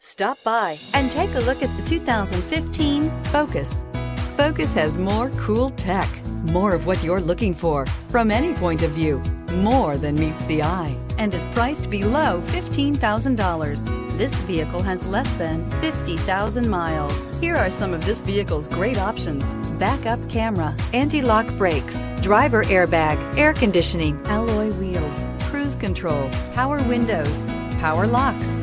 Stop by and take a look at the 2015 Focus. Focus has more cool tech, more of what you're looking for from any point of view, more than meets the eye, and is priced below $15,000. This vehicle has less than 50,000 miles. Here are some of this vehicle's great options. Backup camera, anti-lock brakes, driver airbag, air conditioning, alloy wheels, cruise control, power windows, power locks,